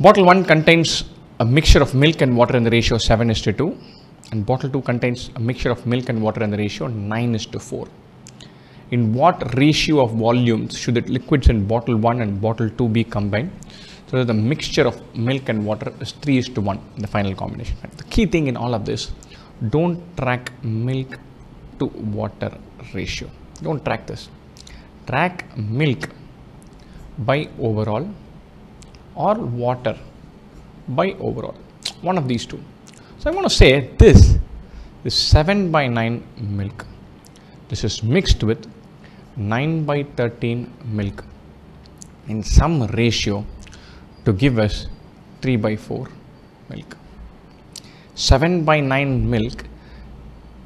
Bottle 1 contains a mixture of milk and water in the ratio 7 is to 2 and bottle 2 contains a mixture of milk and water in the ratio 9 is to 4. In what ratio of volumes should the liquids in bottle 1 and bottle 2 be combined? So that the mixture of milk and water is 3 is to 1 in the final combination. The key thing in all of this, don't track milk to water ratio. Don't track this. Track milk by overall or water by overall. One of these two. So I'm going to say this is 7 by 9 milk. This is mixed with 9 by 13 milk in some ratio to give us 3 by 4 milk. 7 by 9 milk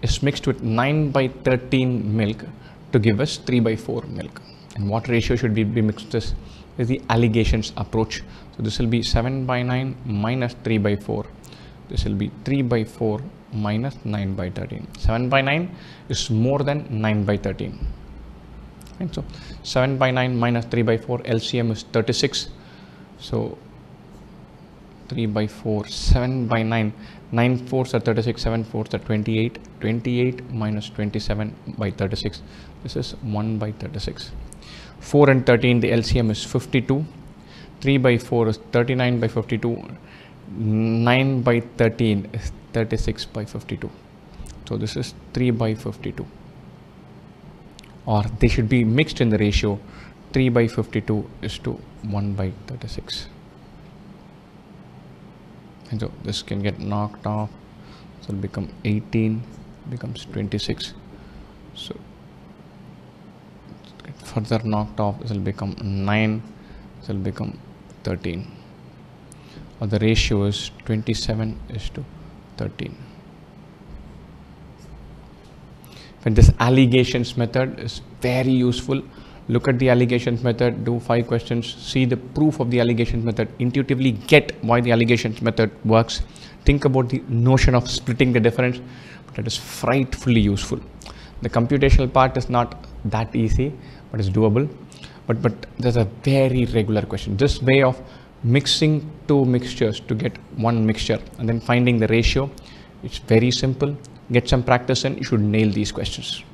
is mixed with 9 by 13 milk to give us 3 by 4 milk. And what ratio should we be mixed this? Is the alligations approach. So this will be 7 by 9 minus 3 by 4. This will be 3 by 4 minus 9 by 13. 7 by 9 is more than 9 by 13. And so 7 by 9 minus 3 by 4 LCM is 36. So 3 by 4, 7 by 9, 9 fourths are 36, 7 fourths are 28, 28 minus 27 by 36. This is 1 by 36. 4 and 13, the LCM is 52. 3 by 4 is 39 by 52. 9 by 13 is 36 by 52. So this is 3 by 52. Or they should be mixed in the ratio 3 by 52 is to 1 by 36 and so this can get knocked off so it'll become 18 becomes 26 so further knocked off this will become 9 this will become 13 or the ratio is 27 is to 13 and this alligations method is very useful look at the alligations method do five questions see the proof of the alligations method intuitively get why the alligations method works. Think about the notion of splitting the difference it is frightfully useful. The computational part is not that easy but it's doable. But but there's a very regular question. This way of mixing two mixtures to get one mixture and then finding the ratio it's very simple. Get some practice and you should nail these questions